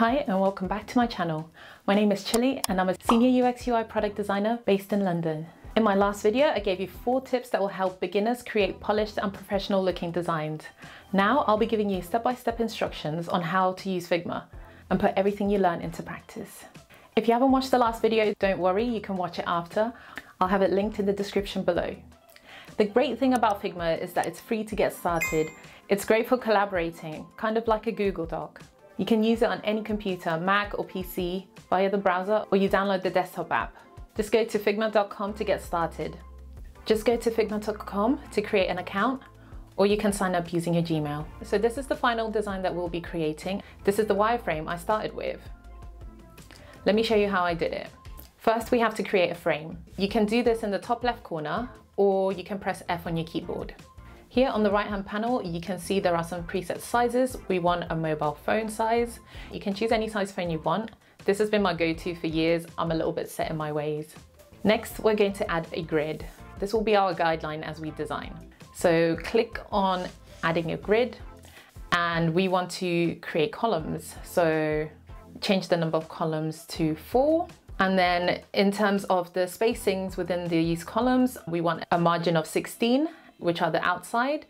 Hi and welcome back to my channel. My name is Tshili and I'm a senior UX UI product designer based in London. In my last video, I gave you four tips that will help beginners create polished and professional looking designs. Now I'll be giving you step-by-step -step instructions on how to use Figma and put everything you learn into practice. If you haven't watched the last video, don't worry, you can watch it after. I'll have it linked in the description below. The great thing about Figma is that it's free to get started. It's great for collaborating, kind of like a Google Doc. You can use it on any computer, Mac or PC, via the browser, or you download the desktop app. Just go to figma.com to get started. Just go to figma.com to create an account, or you can sign up using your Gmail. So this is the final design that we'll be creating. This is the wireframe I started with. Let me show you how I did it. First, we have to create a frame. You can do this in the top left corner, or you can press F on your keyboard. Here on the right hand panel, you can see there are some preset sizes. We want a mobile phone size. You can choose any size phone you want. This has been my go-to for years. I'm a little bit set in my ways. Next, we're going to add a grid. This will be our guideline as we design. So click on adding a grid and we want to create columns. So change the number of columns to four. And then in terms of the spacings within these columns, we want a margin of 16 which are the outside,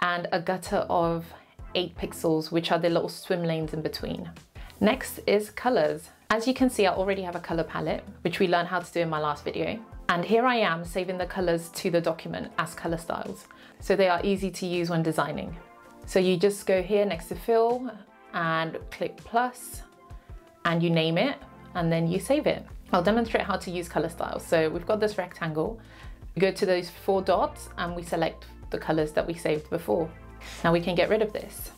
and a gutter of 8 pixels, which are the little swim lanes in between. Next is colors. As you can see, I already have a color palette, which we learned how to do in my last video. And here I am saving the colors to the document as color styles. So they are easy to use when designing. So you just go here next to fill and click plus and you name it and then you save it. I'll demonstrate how to use color styles. So we've got this rectangle go to those four dots and we select the colors that we saved before. Now we can get rid of this.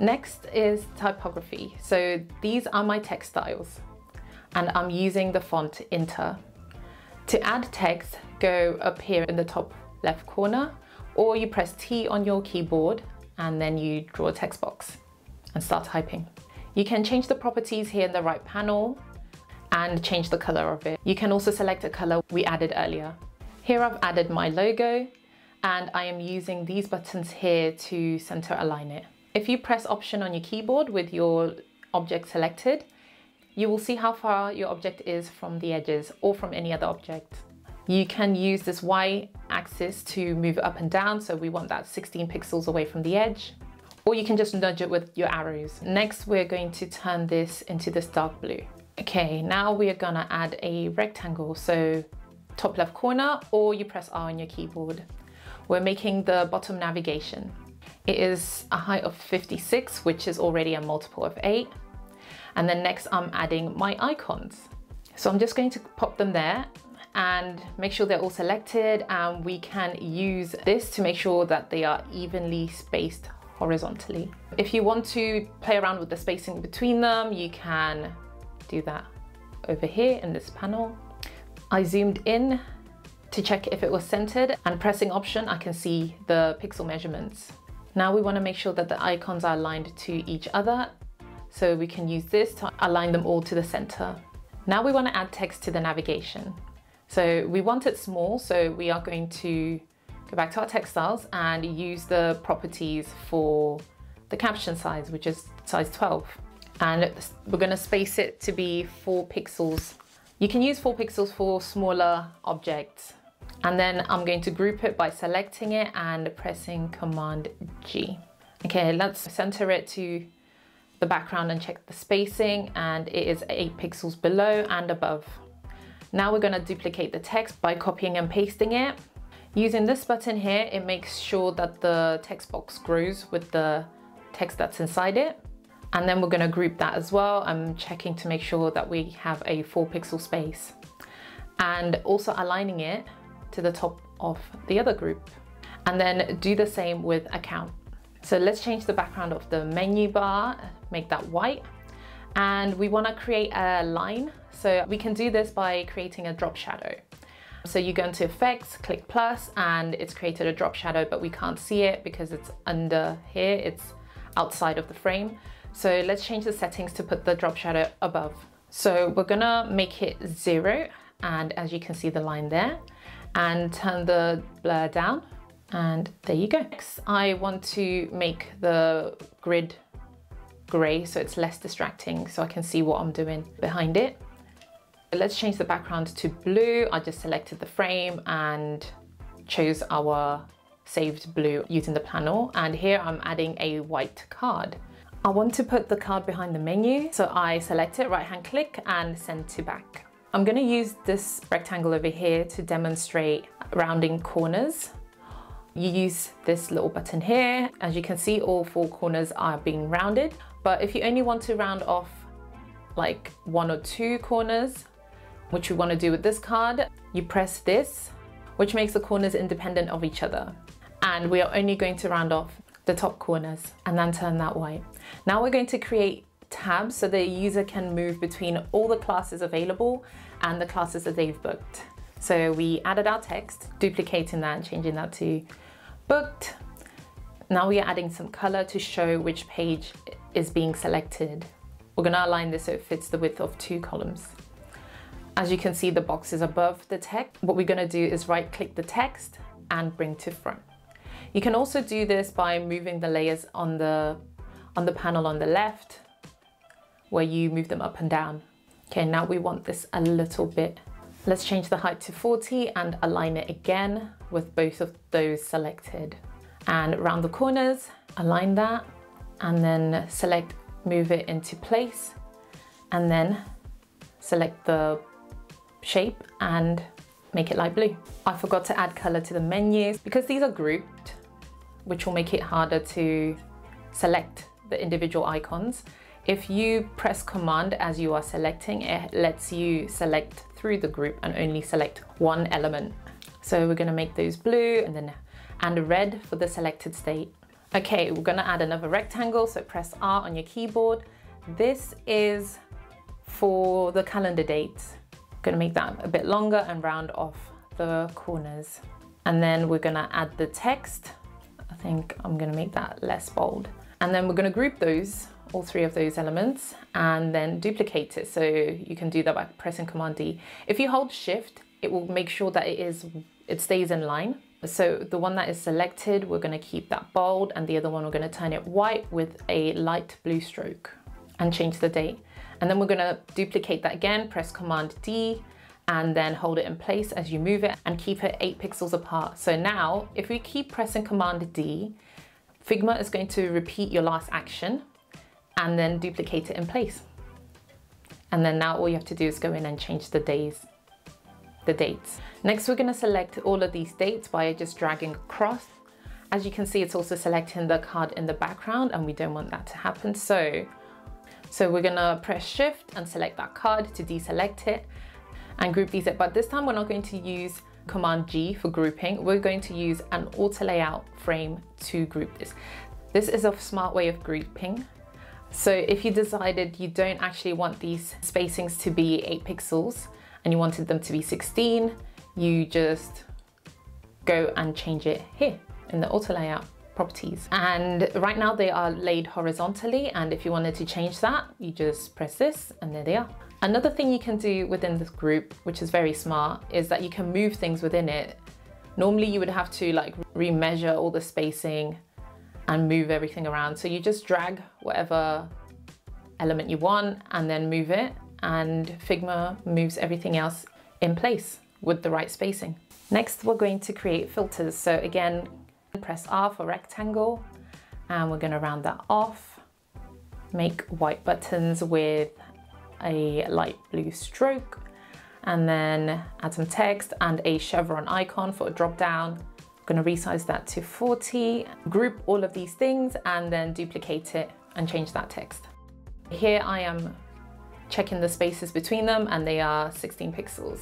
Next is typography. So these are my text styles and I'm using the font Inter. To add text, go up here in the top left corner or you press T on your keyboard and then you draw a text box and start typing. You can change the properties here in the right panel and change the color of it. You can also select a color we added earlier. Here I've added my logo and I am using these buttons here to center align it. If you press option on your keyboard with your object selected, you will see how far your object is from the edges or from any other object. You can use this Y axis to move it up and down, so we want that 16 pixels away from the edge, or you can just nudge it with your arrows. Next, we're going to turn this into this dark blue. Okay, now we are gonna add a rectangle. So top left corner or you press R on your keyboard. We're making the bottom navigation. It is a height of 56, which is already a multiple of eight. And then next I'm adding my icons. So I'm just going to pop them there and make sure they're all selected and we can use this to make sure that they are evenly spaced horizontally. If you want to play around with the spacing between them, you can do that over here in this panel. I zoomed in to check if it was centered and pressing option I can see the pixel measurements. Now we want to make sure that the icons are aligned to each other so we can use this to align them all to the center. Now we want to add text to the navigation. So we want it small so we are going to go back to our text styles and use the properties for the caption size which is size 12 and we're going to space it to be 4 pixels you can use 4 pixels for smaller objects. And then I'm going to group it by selecting it and pressing Command G. Okay, let's center it to the background and check the spacing and it is 8 pixels below and above. Now we're going to duplicate the text by copying and pasting it. Using this button here, it makes sure that the text box grows with the text that's inside it. And then we're gonna group that as well. I'm checking to make sure that we have a four pixel space and also aligning it to the top of the other group. And then do the same with account. So let's change the background of the menu bar, make that white. And we wanna create a line. So we can do this by creating a drop shadow. So you go into effects, click plus, and it's created a drop shadow, but we can't see it because it's under here, it's outside of the frame. So let's change the settings to put the drop shadow above. So we're gonna make it zero and as you can see the line there and turn the blur down and there you go. Next, I want to make the grid gray so it's less distracting so I can see what I'm doing behind it. Let's change the background to blue. I just selected the frame and chose our saved blue using the panel. And here I'm adding a white card. I want to put the card behind the menu. So I select it, right hand click and send to back. I'm gonna use this rectangle over here to demonstrate rounding corners. You use this little button here. As you can see, all four corners are being rounded. But if you only want to round off like one or two corners, which you want to do with this card, you press this, which makes the corners independent of each other. And we are only going to round off the top corners and then turn that white. Now we're going to create tabs so the user can move between all the classes available and the classes that they've booked. So we added our text, duplicating that and changing that to booked. Now we are adding some color to show which page is being selected. We're gonna align this so it fits the width of two columns. As you can see, the box is above the text. What we're gonna do is right click the text and bring to front. You can also do this by moving the layers on the, on the panel on the left, where you move them up and down. Okay, now we want this a little bit. Let's change the height to 40 and align it again with both of those selected. And around the corners, align that, and then select move it into place, and then select the shape and make it light blue. I forgot to add color to the menus because these are grouped, which will make it harder to select the individual icons. If you press command as you are selecting, it lets you select through the group and only select one element. So we're gonna make those blue and then and red for the selected state. Okay, we're gonna add another rectangle, so press R on your keyboard. This is for the calendar dates. Gonna make that a bit longer and round off the corners. And then we're gonna add the text. I think I'm gonna make that less bold. And then we're gonna group those, all three of those elements, and then duplicate it. So you can do that by pressing Command D. If you hold Shift, it will make sure that it is it stays in line. So the one that is selected, we're gonna keep that bold, and the other one we're gonna turn it white with a light blue stroke and change the date. And then we're gonna duplicate that again, press Command D, and then hold it in place as you move it and keep it eight pixels apart. So now, if we keep pressing Command D, Figma is going to repeat your last action and then duplicate it in place. And then now all you have to do is go in and change the days, the dates. Next, we're gonna select all of these dates by just dragging across. As you can see, it's also selecting the card in the background and we don't want that to happen. So so we're gonna press shift and select that card to deselect it and group these up. But this time we're not going to use Command G for grouping. We're going to use an auto layout frame to group this. This is a smart way of grouping. So if you decided you don't actually want these spacings to be eight pixels and you wanted them to be 16, you just go and change it here in the auto layout properties. And right now they are laid horizontally. And if you wanted to change that, you just press this and there they are. Another thing you can do within this group, which is very smart, is that you can move things within it. Normally you would have to like remeasure all the spacing and move everything around. So you just drag whatever element you want and then move it and Figma moves everything else in place with the right spacing. Next, we're going to create filters. So again, Press R for rectangle and we're gonna round that off. Make white buttons with a light blue stroke and then add some text and a chevron icon for a drop down. I'm gonna resize that to 40, group all of these things and then duplicate it and change that text. Here I am checking the spaces between them and they are 16 pixels.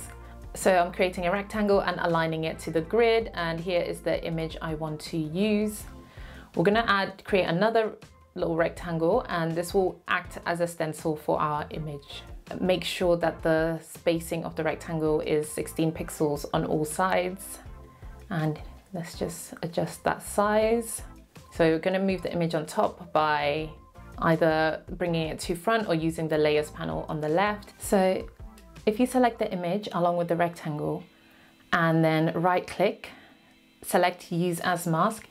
So I'm creating a rectangle and aligning it to the grid and here is the image I want to use. We're gonna add, create another little rectangle and this will act as a stencil for our image. Make sure that the spacing of the rectangle is 16 pixels on all sides and let's just adjust that size. So we're gonna move the image on top by either bringing it to front or using the layers panel on the left. So if you select the image along with the rectangle and then right click, select use as mask,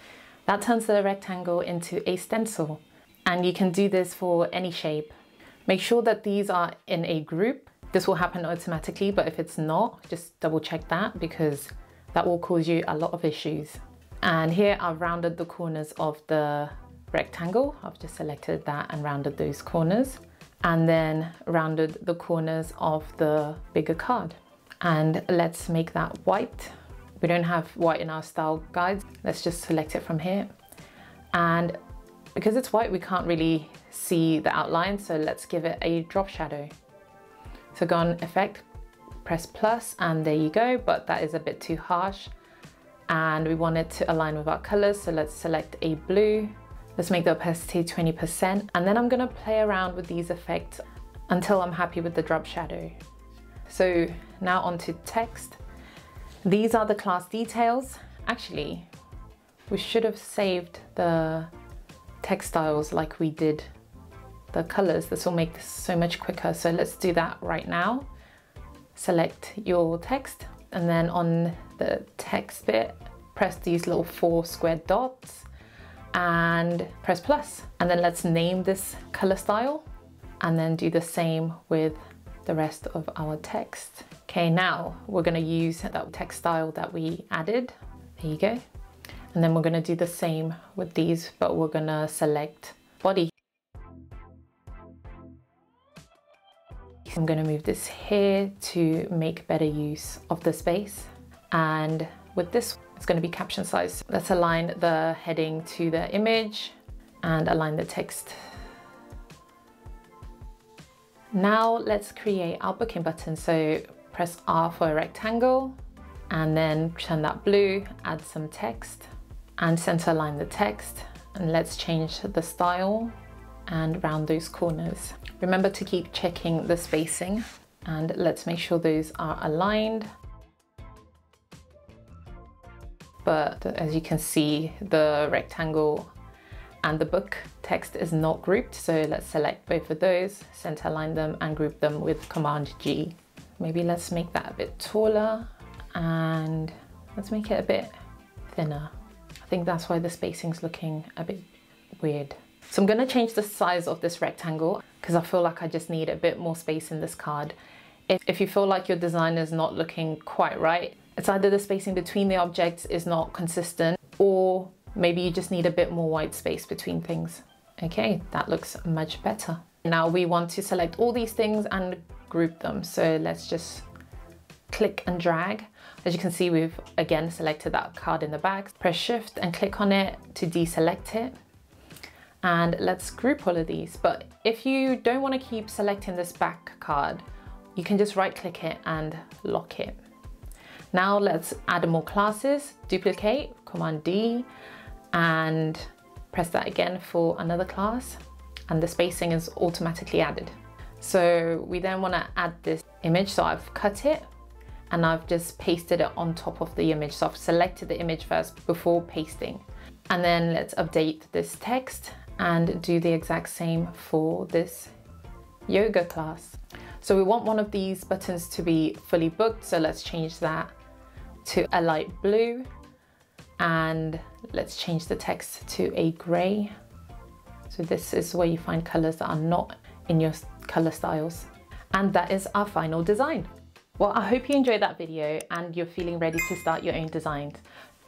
that turns the rectangle into a stencil. And you can do this for any shape. Make sure that these are in a group. This will happen automatically, but if it's not, just double check that because that will cause you a lot of issues. And here I've rounded the corners of the rectangle. I've just selected that and rounded those corners and then rounded the corners of the bigger card. And let's make that white. We don't have white in our style guides. Let's just select it from here. And because it's white, we can't really see the outline. So let's give it a drop shadow. So go on effect, press plus, and there you go. But that is a bit too harsh. And we want it to align with our colors. So let's select a blue Let's make the opacity 20%. And then I'm gonna play around with these effects until I'm happy with the drop shadow. So now onto text. These are the class details. Actually, we should have saved the text styles like we did the colors. This will make this so much quicker. So let's do that right now. Select your text and then on the text bit, press these little four square dots and press plus. And then let's name this color style and then do the same with the rest of our text. Okay, now we're gonna use that text style that we added. There you go. And then we're gonna do the same with these, but we're gonna select body. I'm gonna move this here to make better use of the space. And with this it's to be caption size. Let's align the heading to the image and align the text. Now let's create our booking button. So press R for a rectangle and then turn that blue, add some text and center align the text. And let's change the style and round those corners. Remember to keep checking the spacing and let's make sure those are aligned but as you can see, the rectangle and the book text is not grouped. So let's select both of those, center align them and group them with Command G. Maybe let's make that a bit taller and let's make it a bit thinner. I think that's why the spacing's looking a bit weird. So I'm gonna change the size of this rectangle because I feel like I just need a bit more space in this card. If, if you feel like your design is not looking quite right, it's either the spacing between the objects is not consistent or maybe you just need a bit more white space between things. Okay, that looks much better. Now we want to select all these things and group them. So let's just click and drag. As you can see, we've again selected that card in the back. Press shift and click on it to deselect it. And let's group all of these. But if you don't want to keep selecting this back card, you can just right click it and lock it. Now let's add more classes, duplicate, Command D, and press that again for another class, and the spacing is automatically added. So we then want to add this image, so I've cut it, and I've just pasted it on top of the image. So I've selected the image first before pasting. And then let's update this text and do the exact same for this yoga class. So we want one of these buttons to be fully booked, so let's change that to a light blue and let's change the text to a gray. So this is where you find colors that are not in your color styles. And that is our final design. Well, I hope you enjoyed that video and you're feeling ready to start your own designs.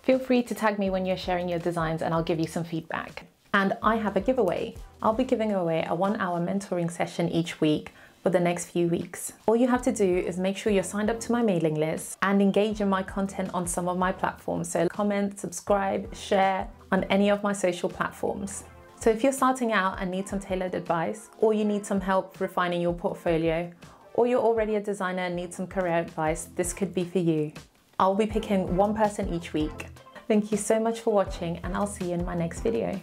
Feel free to tag me when you're sharing your designs and I'll give you some feedback. And I have a giveaway. I'll be giving away a one hour mentoring session each week for the next few weeks. All you have to do is make sure you're signed up to my mailing list and engage in my content on some of my platforms. So comment, subscribe, share on any of my social platforms. So if you're starting out and need some tailored advice, or you need some help refining your portfolio, or you're already a designer and need some career advice, this could be for you. I'll be picking one person each week. Thank you so much for watching and I'll see you in my next video.